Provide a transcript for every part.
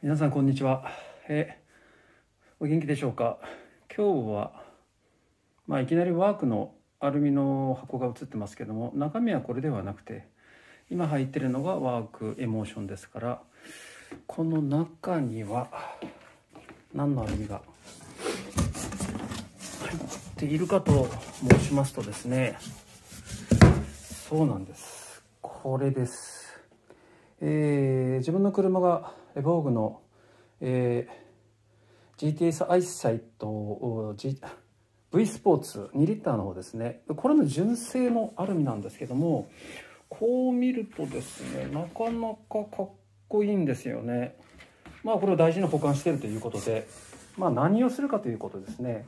皆さんこんにちは。えお元気でしょうか？今日はまあいきなりワークのアルミの箱が映ってますけども中身はこれではなくて今入ってるのがワークエモーションですからこの中には何のアルミが？入っているかと申しますとですねそうなんです。これです。えー、自分の車がエボーグの、えー、GTS アイサイト G V スポーツ2リッターの方ですね。これの純正のアルミなんですけどもこう見るとですねなかなかかっこいいんですよね。まあこれを大事に保管しているということでまあ何をするかということですね。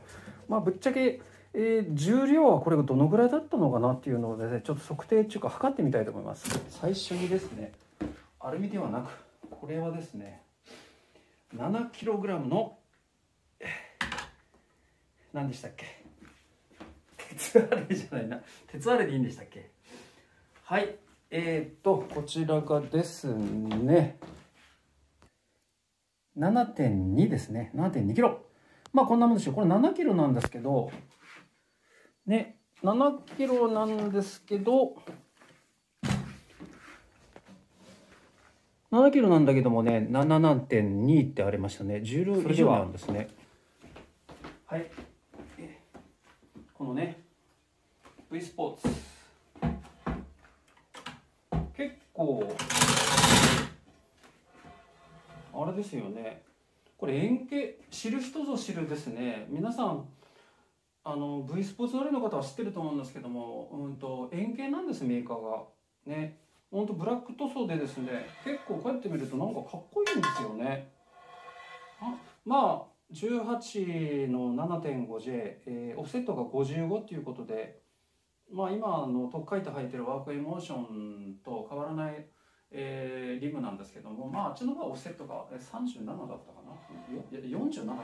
まあぶっちゃけえー、重量はこれがどのぐらいだったのかなっていうのをですねちょっと測定っていうか測ってみたいと思います。最初にですねアルミではなくこれはですね 7kg の何でしたっけ？鉄アレじゃないな。鉄アレでいいんでしたっけ？はい。えー、っとこちらがですね7.2ですね。7.2キロ。まあこんなもんでしょうこれ7キロなんですけどね7キロなんですけど7キロなんだけどもね7.2ってありましたね。重量以上なんですね。はい。このね V スポーツ。結構あれですよね。これ円形知る人ぞ知るですね。皆さんあの V スポーツ乗りの方は知ってると思うんですけども、うんと、円形なんですメーカーが。ねほんとブラック塗装でですね結構こうやって見るとなんかかっこいいんですよね。あまあ18の 7.5J、えー、オフセットが55っていうことでまあ今の特化板履いてるワークエモーションと変わらない、えー、リムなんですけどもまああっちの方がオフセットが37だったかな。47か。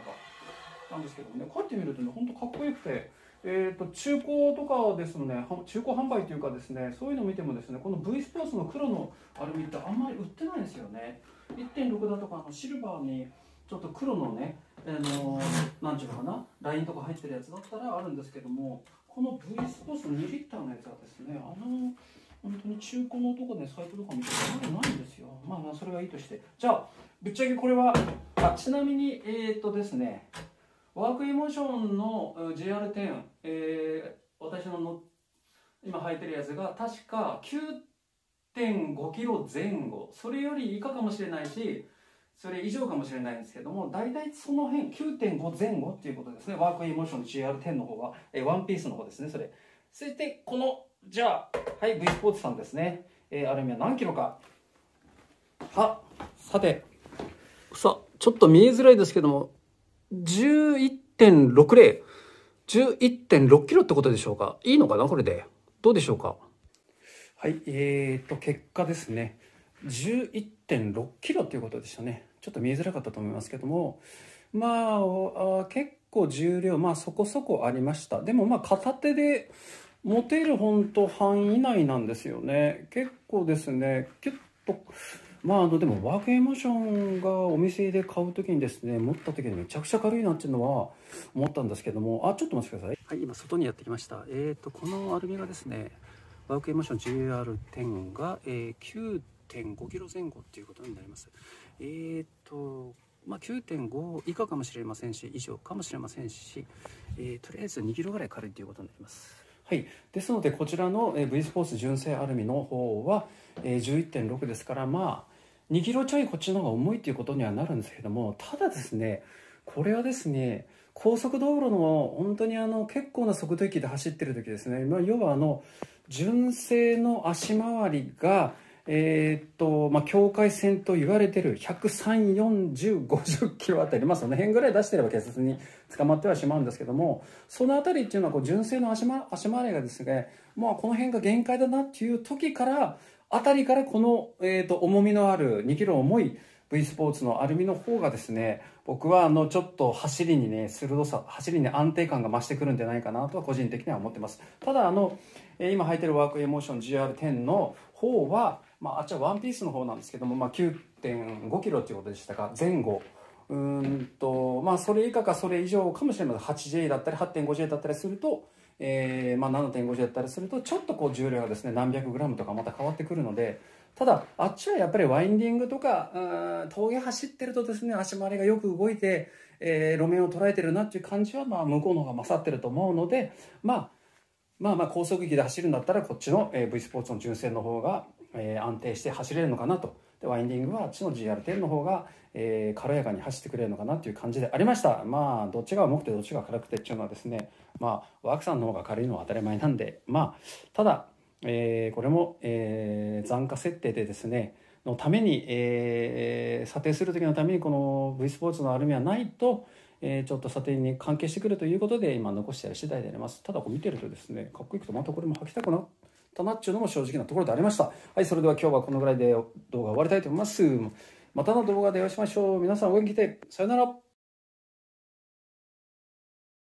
なんですけどもねこうやって見るとねほんとかっこよくてえーと、中古とかですね中古販売というかですねそういうのを見てもですねこの V スポーツの黒のアルミってあんまり売ってないんですよね。1.6だとかのシルバーにちょっと黒のねあのなんちゅうのかなラインとか入ってるやつだったらあるんですけどもこの V スポーツの2リッターのやつはですねあの本当に中古のとこでサイトとか見てあんまりないんですよ。まあまあそれはいいとして。じゃあぶっちゃけこれはあちなみにえっ、ー、とですねワークエモーションの GR10、えー、私のの今履いてるやつが確か9.5キロ前後。それより以下かもしれないしそれ以上かもしれないんですけども大体その辺9.5前後っていうことですね。ワークエモーションの GR10 の方が、えー、ワンピースの方ですねそれ。そしてこのじゃあはい V スポーツさんですね、えー、アルミは何キロか。はさて。さちょっと見えづらいですけども11.60。11.6キロってことでしょうか？いいのかなこれで？どうでしょうか？はい、えーと、結果ですね。11.6キロっていうことでしたね。ちょっと見えづらかったと思いますけども、まあ、あ結構重量、まあそこそこありました。でもまあ片手で持てる本当範囲内なんですよね。結構ですね、キュッと、まあ、あのでもワークエモーションがお店で買う時にですね持った時にめちゃくちゃ軽いなっていうのは思ったんですけどもあちょっと待ってください。はい今外にやってきました。えっ、ー、とこのアルミがですねワークエモーション GR10 が、えー、9.5キロ前後っていうことになります。えっ、ー、とまあ、9.5以下かもしれませんし以上かもしれませんし、えー、とりあえず2キロぐらい軽いということになります。はい、ですのでこちらの V スポーツ純正アルミの方は11.6ですからまあ2キロちょいこっちの方が重いっていうことにはなるんですけどもただですねこれはですね高速道路の本当にあの結構な速度域で走ってる時ですね、まあ、要はあの純正の足回りがえー、っと、まあ、境界線と言われてる103、40、50キロあたり、まあ、その辺ぐらい出してれば警察に捕まってはしまうんですけども、そのあたりっていうのは、こう、純正の足,、ま、足回りがですね、まあ、この辺が限界だなっていう時から、あたりからこの、えーと、重みのある2キロ重い V スポーツのアルミの方がですね僕はあのちょっと走りにね鋭さ走りに安定感が増してくるんじゃないかなとは個人的には思ってます。ただあの今履いてるワークエモーション GR10 の方はまあ、あっちはワンピースの方なんですけども、まあ、9.5キロということでしたが前後。うんとまあそれ以下かそれ以上かもしれません。8J だったり 8.5J だったりすると、えーまあ、7.5J だったりするとちょっとこう重量がですね何百グラムとかまた変わってくるのでただあっちはやっぱりワインディングとか峠走ってるとですね足回りがよく動いて、えー、路面を捉えてるなっていう感じは、まあ、向こうの方が勝ってると思うので、まあ、まあまあ高速域で走るんだったらこっちの、えー、V スポーツの純正の方が、えー、安定して走れるのかなとでワインディングはあっちの GR10 の方が、えー、軽やかに走ってくれるのかなっていう感じでありました。まあどっちが重くてどっちが軽くてっていうのはですねまあワークさんの方が軽いのは当たり前なんでまあただ、えー、これも、えー、残価設定でですねのために、えー、査定する時のためにこの V スポーツのアルミはないと、えー、ちょっと査定に関係してくるということで今残してある次第であります。ただこう見てるとですねかっこいいとまたこれも履きたくなったなっちゅうのも正直なところでありました。はいそれでは今日はこのぐらいで動画終わりたいと思います。またの動画でお会いしましょう。皆さんお元気で。さよなら。